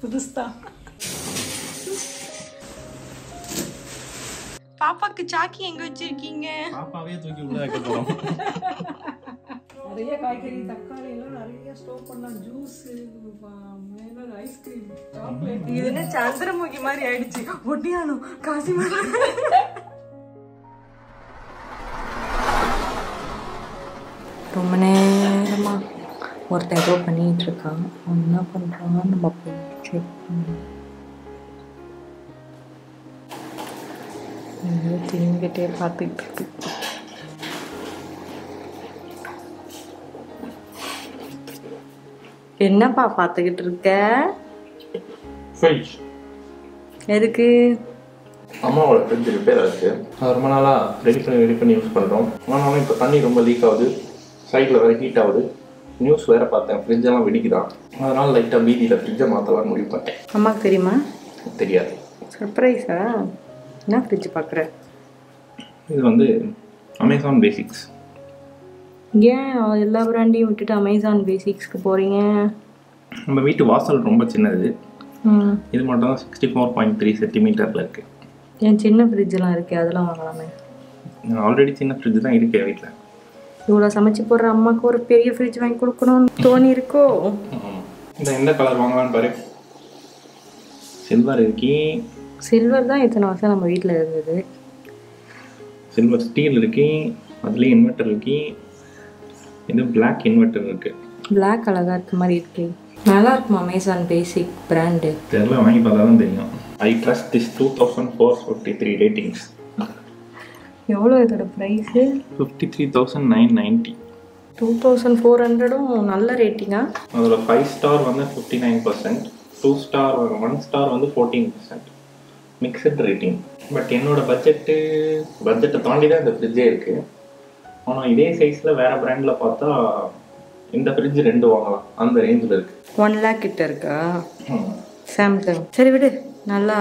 புதுசுதா பாப்பாக்கு சாக்கி எங்க வச்சிருக்கீங்க? பாப்பாவே தூக்கி உள்ள போறோம். நிறைய காய்கறி தக்காளி எல்லாம் நிறைய ஸ்டோர் பண்ணலாம். ஜூஸ் மேல ஐஸ்கிரீம் சாக்லேட் இது என்ன சந்திரமுகி மாதிரி ஆயிடுச்சு. ஒட்டியானோ காசி ரொம்ப நேரமா. ஒருத்தன் ஏதோ பண்ணிட்டு இருக்கான் அவன் என்ன பண்றான் நம்ம போய் செக் ஐயோ, திரும்பிட்டே பார்த்துக்கிட்டு இருக்கு என்னப்பா பார்த்துக்கிட்டு இருக்க எதுக்கு? அம்மாவோட ஃப்ரிட்ஜ் ரிப்பேர் ஆச்சு. அது ரொம்ப நாளாக ரெடி பண்ணி ரெடி பண்ணி யூஸ் பண்ணுறோம் ஆனாலும் இப்போ தண்ணி ரொம்ப லீக் ஆகுது. சைடில் வேறு ஹீட் ஆகுது. நியூஸ் வேறு பார்த்தேன். ஃப்ரிட்ஜ் எல்லாம் வெடிக்குதான். அதனால லைட்டாக பீதியில் ஃப்ரிட்ஜை மாற்றலாம்னு முடிவு பண்ணிட்டேன். அம்மாவுக்கு தெரியுமா? தெரியாது. சர்ப்ரைஸா என்ன ஃப்ரிட்ஜ் பார்க்குற இது வந்து அமேசான் பேசிக்ஸ் ஏன் எல்லா பிராண்டையும் விட்டுட்டு அமேசான் பேசிக்ஸ்க்கு போகிறீங்க நம்ம வீட்டு வாசல் ரொம்ப சின்னது. இது மட்டும் தான் சிக்ஸ்டி ஃபோர் பாயிண்ட் த்ரீ சென்டிமீட்டரில் இருக்குது என் சின்ன ஃப்ரிட்ஜெலாம் இருக்கே அதெல்லாம் வாங்கலாமே. ஆல்ரெடி சின்ன ஃப்ரிட்ஜ் தான் இருக்கு வீட்டில் இவ்வளோ சமைச்சு போடுற அம்மாவுக்கு ஒரு பெரிய ஃப்ரிட்ஜ் வாங்கி கொடுக்கணும்னு தோணி இருக்கோ? இந்த எந்த கலர் வாங்கலாம்னு பாரு. சில்வர் இருக்கி. சில்வர் தான் இத்தனை வருஷம் நம்ம வீட்டில் இருந்தது. சில்வர் ஸ்டீல் இருக்கு அதுலேயும் இன்வெர்ட்டர் இருக்கு. இது Black இன்வெர்ட்டர் இருக்கு. பிளாக் அழகாக இருக்க மாதிரி இருக்கு. நல்லா இருக்குமா அமேசான் பேசிக் பிராண்டு இதெல்லாம் வாங்கி பார்த்தா தான் தெரியும். I trust this two thousand four fifty three ratings எவ்வளோ இதோட price fifty three thousand nine ninety two thousand four ஹண்ட்ரடும் நல்ல ரேட்டிங்கா அதில் ஃபைவ் ஸ்டார் வந்து fifty nine percent two star one star வந்து fourteen percent mixed rating but என்னோட budget பட்ஜெட்டை தாண்டி தான் இந்த ஃப்ரிட்ஜே இருக்குது ஆனால் இதே சைஸில் வேறு பிராண்டில் பார்த்தா இந்த ஃப்ரிட்ஜ் ரெண்டு வாங்கலாம். அந்த ரேஞ்சில் இருக்குது ஒன் லேக் கிட்ட இருக்கா? சாம்சங் சரி விடு. நல்லா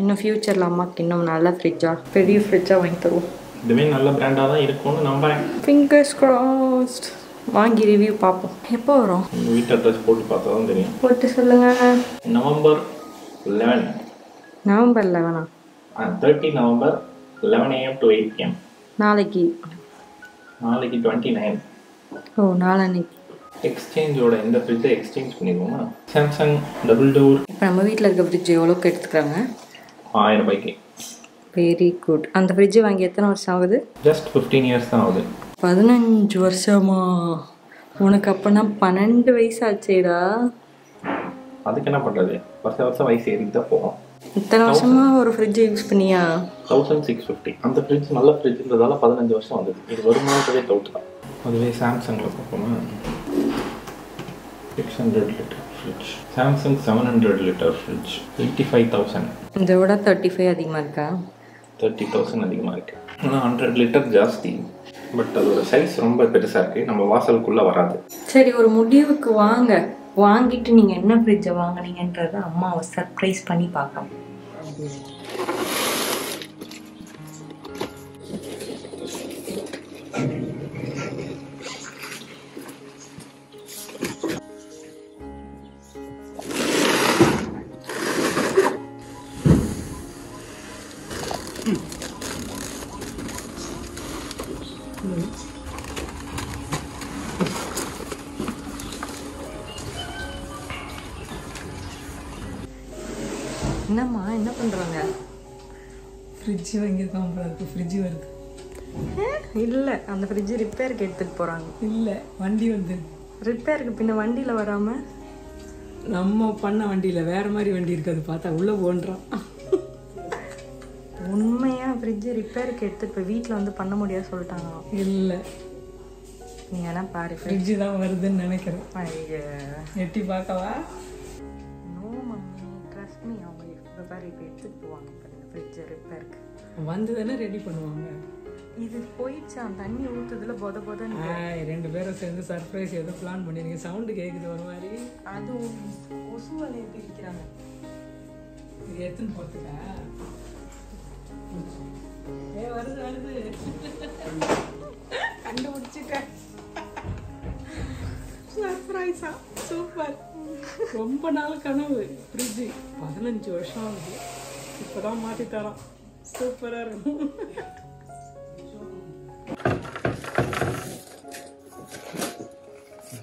இன்னும் ஃப்யூச்சரில் அம்மாவுக்கு இன்னும் நல்ல ஃப்ரிட்ஜா பெரிய ஃப்ரிட்ஜாக வாங்கி தருவோம். இதுவே நல்ல பிராண்டாக தான் இருக்கும்னு நம்புறேன். Fingers crossed. வாங்கி ரிவ்யூ பார்ப்போம். எப்போ வரும்? உங்கள் வீட்டு அட்ரஸ் போட்டு பார்த்தா தான் தெரியும். போட்டு சொல்லுங்க. November eleven November லெவனா thirty November eleven AM to eight PM நாளைக்கு. நாளைக்கு டுவெண்ட்டி நைன் ஓ நாளன்னைக்கு. எக்ஸ்சேஞ்சோட இந்த ஃப்ரிட்ஜை எக்ஸ்சேஞ்ச் பண்ணிடுவோமா சாம்சங் டபுள் டோர் இப்போ நம்ம வீட்டில் இருக்க ஃப்ரிட்ஜ் எவ்வளோக்கு எடுத்துக்கிறாங்க? ஆயிரம் ரூபாய்க்கு. வெரி குட் அந்த ஃப்ரிட்ஜ் வாங்கி எத்தனை வருஷம் ஆகுது? ஜஸ்ட் ஃபிஃப்டீன் இயர்ஸ் தான் ஆகுது. பதினஞ்சு வருஷமா? உனக்கு அப்போனா பன்னெண்டு வயசு ஆச்சேடா. அதுக்கு என்ன பண்ணுறது வருஷம் வருஷம் வயசு ஏறிட்டு தான் போகும். இத்தனை வருஷமா ஒரு ஃப்ரிட்ஜ் யூஸ் பண்ணியா? தௌசண்ட் சிக்ஸ் ஃபிஃப்டி அந்த ஃப்ரிட்ஜ் நல்ல ஃப்ரிட்ஜ்ன்றதால பதினஞ்சு வருஷம் வந்தது இது வருமானத்ததே டவுட் தான். அதுவே சாம்சங்கில் பார்ப்போமா? Six hundred litre fridge Samsung seven hundred litre fridge eighty five thousand இதை விட தேர்ட்டி ஃபைவ் அதிகமாக இருக்கா? தேர்ட்டி தௌசண்ட் அதிகமாக இருக்குது ஆனால் ஹண்ட்ரட் லிட்டர் ஜாஸ்தி. பட் அதோட சைஸ் ரொம்ப பெருசாக இருக்குது நம்ம வாசலுக்குள்ளே வராது. சரி ஒரு முடிவுக்கு வாங்க. வாங்கிட்டு நீங்கள் என்ன ஃப்ரிட்ஜை வாங்குனீங்கன்றத அம்மாவை சர்ப்ரைஸ் பண்ணி பார்க்கலாம். என்னம்மா என்ன பண்ணுறாங்க ஃப்ரிட்ஜ் வாங்கியிருக்கான் அப்புறம் அதுக்கு ஃப்ரிட்ஜ் வருது இல்லை. அந்த ஃப்ரிட்ஜ் ரிப்பேருக்கு எடுத்துகிட்டு போகிறாங்க இல்லை வண்டி வந்து. ரிப்பேருக்கு பின்ன வண்டியில் வராமல் நம்ம பண்ண வண்டியில் வேற மாதிரி வண்டி இருக்காது பார்த்தா உள்ளே போன்றான் உண்மையாக ஃப்ரிட்ஜ் ரிப்பேருக்கு எடுத்துகிட்டு போய் வீட்டில் வந்து பண்ண முடியாது சொல்லிட்டாங்களாம் இல்லை. நீ வேணா பாரு ஃப்ரிட்ஜ் தான் வருதுன்னு நினைக்கிறேன். எட்டி பார்க்கவா? நோ மம்மி ட்ரஸ்ட் மீ அவங்க இப்போ பாரு இப்போ எடுத்துகிட்டு போவாங்க ஃப்ரிட்ஜ் ரிப்பேருக்கு வந்து தானே ரெடி பண்ணுவாங்க. இது போயிடுச்சான் தண்ணி ஊற்றுதுல பொத ஆய், ரெண்டு பேரும் சேர்ந்து சர்ப்ரைஸ் ஏதோ பிளான் பண்ணிருக்கீங்க. சவுண்டு கேட்குது ஒரு மாதிரி. அது கொசு வலையை பிரிக்கிறாங்க எடுத்துன்னு போகிறதுக்கா வருது வருது. கண்டுபிடிச்சிட்டேன். சர்ப்ரைஸா சூப்பர் ரொம்ப நாள் கனவு. ஃப்ரிட்ஜு பதினஞ்சு வருஷம் ஆகுது. இப்போதான் மாற்றி தரோம் சூப்பராக இருக்கும்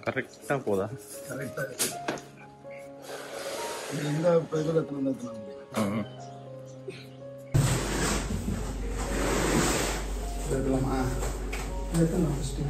கரெக்டாக போதா? கரெக்டாக இந்த இதில் எத்தனை எத்தனை எடுக்கலாமா எத்தனை ஃபஸ்ட்டு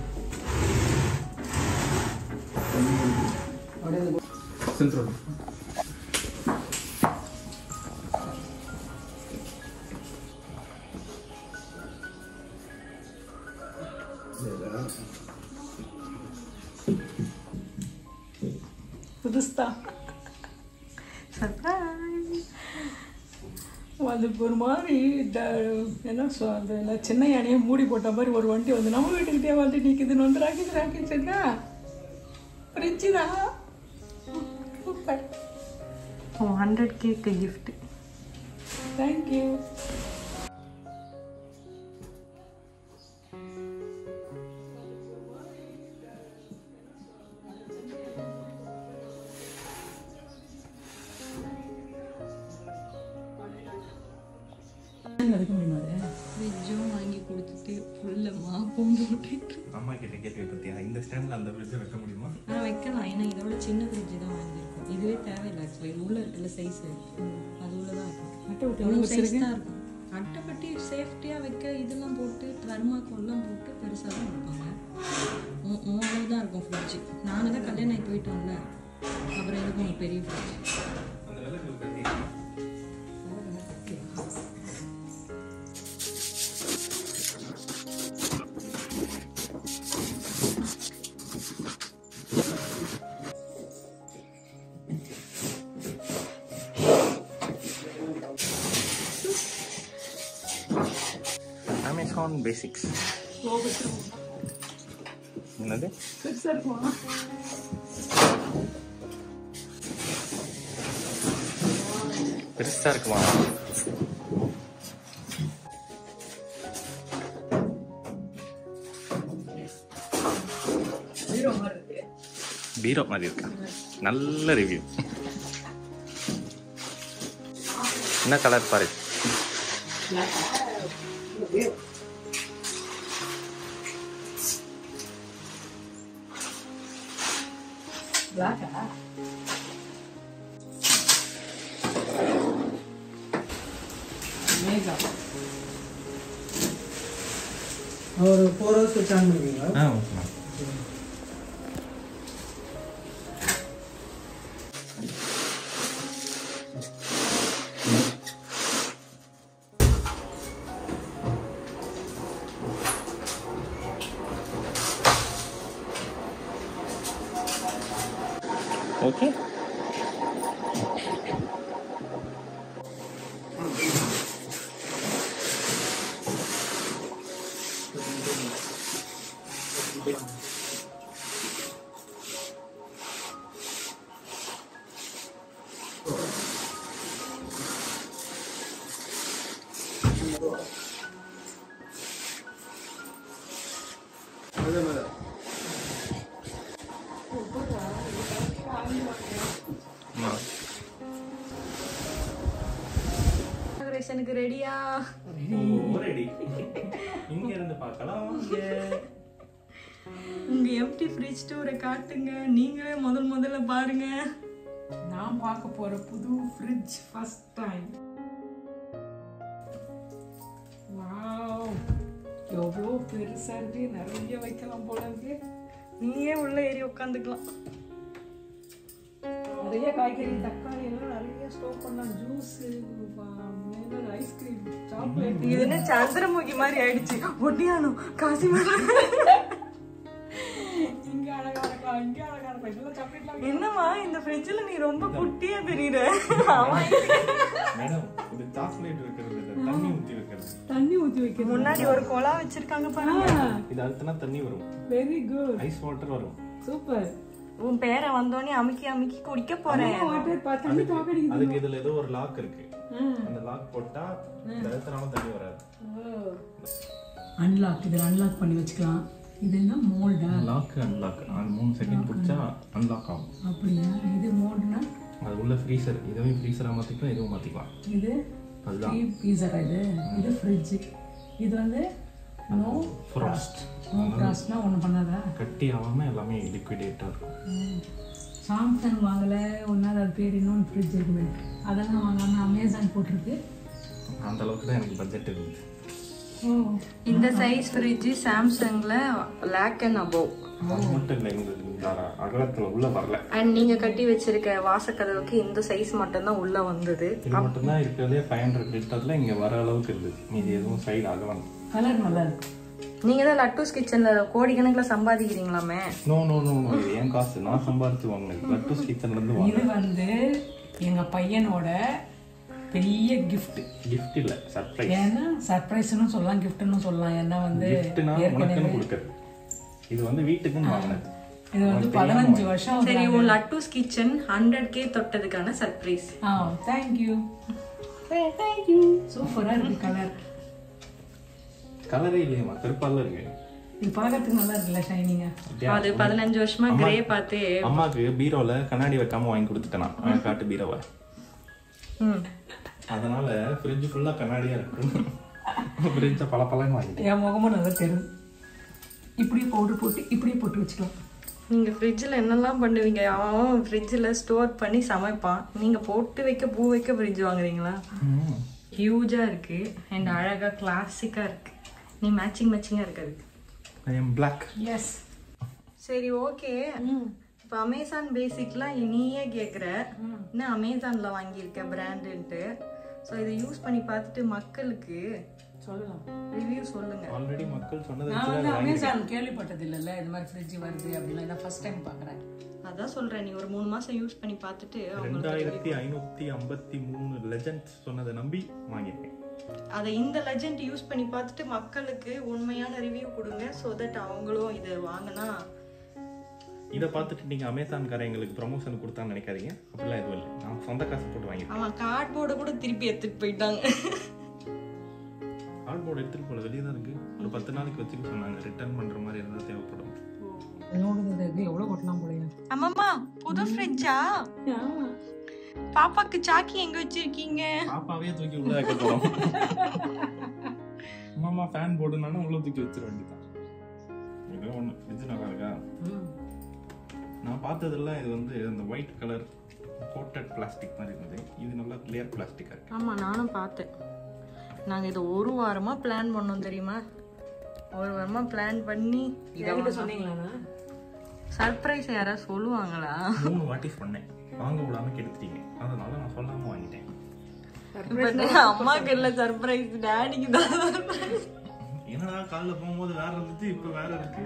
என்ன சொல் அந்த சின்ன யானையை மூடி போட்ட மாதிரி ஒரு வண்டி வந்து நம்ம வீட்டுக்கிட்டே வந்து நிற்குதுன்னு வந்து ராக்கி ராக்கி சொன்னா ஃப்ரிட்ஜு தான் super hundred cake gift thank you எடுக்க ஃபுல்ல மாப்பும் போட்டுட்டு அம்மா கிட்ட கேட்டு பத்தியா? இந்த ஸ்டாண்டில் அந்த ஃப்ரிட்ஜை வைக்க முடியுமா? நான் வைக்கலாம். ஏன்னா இதோட சின்ன ஃப்ரிட்ஜ் தான் வாங்கியிருக்கோம். இதுவே தேவையில்லை ஆக்சுவலி இது உள்ள இருக்குல்ல சைஸ் அது. உள்ள தான் இருக்கும். அட்டை விட்டு சைஸ் தான் இருக்கும். அட்டைப்பட்டி சேஃப்டியாக வைக்க இதெல்லாம் போட்டு தர்மாக்கோல்லாம் போட்டு பெருசாக தான் வைப்பாங்க மூணு தான் இருக்கும் ஃப்ரிட்ஜ் நானும் தான் கல்யாணம் ஆகி போயிட்டோம்ல. அப்புறம் எதுக்கும் ஒரு பெரிய ஃப்ரிட்ஜ் அந்த பேசிக்ஸ் என்னது? பெருசா இருக்குமா? பீரோ மாதிரி இருக்கா? நல்ல ரிவ்யூ என்ன கலர் பாரு? black at eye. और पोरोस को चाँद मिलेगा हाँ ரெடியா ரெடி இங்க இருந்து பார்க்கலாம். உங்க எம்டி ஃப்ரிட்ஜ் டூரை காட்டுங்க. நீங்களே முதல் முதல்ல பாருங்க. நான் பார்க்க போற புது ஃப்ரிட்ஜ் ஃபர்ஸ்ட் டைம் வாவ் எவ்வளோ பெருசா இருக்கு. நிறைய வைக்கலாம் போல இருக்கு. நீயே உள்ள ஏறி உட்காந்துக்கலாம் நிறைய காய்கறி தக்காளி எல்லாம் நிறைய ஸ்டோர் பண்ணலாம். ஜூஸ் இது என்ன சந்திரமுகி மாதிரி ஆயிடுச்சு. ஒட்டியானோ? காசி என்னம்மா இந்த ஃப்ரிட்ஜ்ல நீ ரொம்ப குட்டியா தெரியுற. தண்ணி ஊத்தி வைக்கிறது. முன்னாடி ஒரு குழா வச்சிருக்காங்க பாருங்க. இது அழுத்தினா தண்ணி வரும். வெரி குட் ஐஸ் வாட்டர் வரும். சூப்பர் உன் பேரை வந்தோடனே அமுக்கி அமுக்கி குடிக்க போறேன். வாட்டர் தண்ணி பாக்கடிக்குது அதுக்கு இதுல ஏதோ ஒரு லாக் இருக்கு. அந்த லாக் போட்டா அழுத்தினாலும் தண்ணி வராது. அன்லாக் இதில் அன்லாக் பண்ணி வச்சுக்கலாம். இது என்ன மோல்டா லாக் அன்லாக் அது மூணு செகண்ட் பிடிச்சா அன்லாக் ஆகும். அப்படியா? இது மோல்டுனா அது உள்ள ஃப்ரீசர் இதுவும் ஃப்ரீசராக மாற்றிக்கலாம் இதுவும் மாற்றிக்கலாம் இது அதுதான். பீசரா இது? இது ஃப்ரிட்ஜு இது வந்து நோ ஃப்ராஸ்ட் நோ கிராஸ்னா ஒன்றும் பண்ணாதா? கட்டி ஆகாமல் எல்லாமே லிக்விடேட்டாக இருக்கும். சாம்சங் வாங்கலை ஒன்றாவது அது பேர் இன்னொன்று ஃப்ரிட்ஜ் இருக்குமே. அதெல்லாம் வாங்காமல் அமேசான் போட்டிருக்கு. அந்த அளவுக்கு தான் எனக்கு பட்ஜெட் இருந்துச்சு ஓ. இந்த சைஸ் ஃப்ரிட்ஜ் சாம்சங்ல லேக் அண்ட் அபோவ் மட்டும் அகலத்தில் உள்ள வரல. அண்ட் நீங்க கட்டி வச்சிருக்க வாசக்கதவுக்கு இந்த சைஸ் மட்டும்தான் உள்ள வந்தது. இது இருக்கிறதே ஃபைவ் ஹண்ட்ரட் லிட்டரில் இங்கே வர அளவுக்கு இருந்தது மீதி எதுவும் சைடு அகலம் கலர் நல்லா இருக்கு நீங்க தான் லட்டூஸ் கிச்சன்ல கோடிக்கணக்கில் சம்பாதிக்கிறீங்களாமே? நோ நோ நோ என் காசு. நான் சம்பாரிச்சு வாங்கினது. லட்டூஸ் கிச்சன்லேருந்து வாங்க இது வந்து எங்கள் பையனோட பெரிய gift. கிஃப்ட் இல்லை சர்ப்ரைஸ் ஏன்னா சர்ப்ரைஸ்னு சொல்லலாம் கிஃப்ட்னு சொல்லலாம். ஏன்னா வந்து கிஃப்ட்னா உனக்குன்னு கொடுக்குறது. இது வந்து வீட்டுக்குன்னு வாங்கினது. இது வந்து பதினஞ்சு வருஷம் சரி உன் லட்டூஸ் கிச்சன் ஹண்ட்ரட் கே தொட்டதுக்கான சர்ப்ரைஸ் ஆ தேங்க்யூ தேங்க்யூ சூப்பராக இருக்கு கலர் கலரே இல்லையம்மா கருப்பால இருக்கு. இது பார்க்கறதுக்கு நல்லா இருக்குல்ல ஷைனிங்காக அது பதினஞ்சு வருஷமா கிரே பார்த்து அம்மாக்கு பீரோல கண்ணாடி வைக்காம வாங்கி கொடுத்துட்டேன் நான். அவன் காட்டு பீரோவை? ம். அதனால ஃப்ரிட்ஜ் ஃபுல்லா கண்ணாடியா இருக்கும் ஃப்ரிட்ஜை பல பலன்னு வாங்கிட்டேன். என் முகமும் நல்லா தெரியும் இப்படியே பவுடர் போட்டு இப்படியே போட்டு வச்சுக்கலாம். நீங்க ஃப்ரிட்ஜில் என்னெல்லாம் பண்ணுவீங்க? அவன் ஃப்ரிட்ஜில் ஸ்டோர் பண்ணி சமைப்பான். நீங்க போட்டு வைக்க பூ வைக்க ஃப்ரிட்ஜ் வாங்குறீங்களா? ஹியூஜா இருக்கு. அண்ட் அழகா கிளாசிக்கா இருக்கு. நீ மேட்சிங் மேட்சிங்கா இருக்காது ஐ எம் பிளாக் எஸ் சரி ஓகே இப்போ அமேசான் பேசிக்லாம் நீயே கேட்குற என்ன அமேசான்ல வாங்கியிருக்க பிராண்டுன்ட்டு ஸோ இதை யூஸ் பண்ணி பார்த்துட்டு மக்களுக்கு சொல்லலாம் ரிவ்யூ சொல்லுங்க. ஆல்ரெடி மக்கள் சொன்னதை நான் வந்து அமேசான் கேள்விப்பட்டது இல்லைல்ல இது மாதிரி ஃப்ரிட்ஜ் வருது அப்படின்னா இதான் ஃபர்ஸ்ட் டைம் பார்க்குறேன். அதான் சொல்றேன் நீ ஒரு மூணு மாசம் யூஸ் பண்ணி பார்த்துட்டு ரெண்டாயிரத்தி ஐநூத்தி ஐம்பத்தி மூணு லெஜண்ட்ஸ் சொன்னதை நம்பி வாங்கியிருக்கேன். அதை இந்த லெஜண்ட் யூஸ் பண்ணி பார்த்துட்டு மக்களுக்கு உண்மையான ரிவ்யூ கொடுங்க ஸோ தட் அவங்களும் இதை வாங்கினா இதை பார்த்துட்டு நீங்க அமேசான்காரன் எங்களுக்கு ப்ரமோஷன் கொடுத்தான்னு நினைக்காதீங்க. அப்படிலாம் எதுவும் இல்லை. நான் சொந்த காசு போட்டு வாங்கியிருக்கேன். அவன் கார்ட்போர்டை கூட திருப்பி எடுத்துட்டு போயிட்டாங்க. கார்ட்போர்டு எடுத்துட்டு போல வெளியே தான் இருக்கு. ஒரு பத்து நாளைக்கு வச்சுக்க சொன்னாங்க. ரிட்டர்ன் பண்ற மாதிரி இருந்தால் தேவைப்படும். எவ்வளோ கொட்டலாம் போலையா. அம்மாமா புது ஃப்ரிட்ஜா பாப்பாக்கு சாக்கி எங்க வச்சிருக்கீங்க? பாப்பாவே தூக்கி உள்ள வைக்க போறோம். அம்மா ஃபேன் போடுனாலும் உள்ள தூக்கி வச்சிட வேண்டியதான் ஏதோ ஒன்று ஃப்ரிட்ஜ் நல்லா இருக்கா? நான் பார்த்ததெல்லாம் இது வந்து அந்த ஒயிட் கலர் கோட்டட் பிளாஸ்டிக் மாதிரி இருந்தது. இது நல்லா கிளியர் பிளாஸ்டிக்காக இருக்கு. ஆமா நானும் பார்த்தேன். நாங்க இதை ஒரு வாரமா பிளான் பண்ணோம் தெரியுமா? ஒரு வாரமா பிளான் பண்ணி என்கிட்ட சொன்னீங்களா சர்ப்ரைஸ் யாராவது சொல்லுவாங்களா? மூணு வாட்டி சொன்னேன். வாங்க விடாம கெடுத்துட்டீங்க. அதனால நான் சொல்லாம வாங்கிட்டேன். அம்மாக்கு இல்ல சர்ப்ரைஸ் டேடிக்கு தான் என்னடா காலைல போகும்போது வேற இருந்துச்சு இப்போ வேற இருக்கு.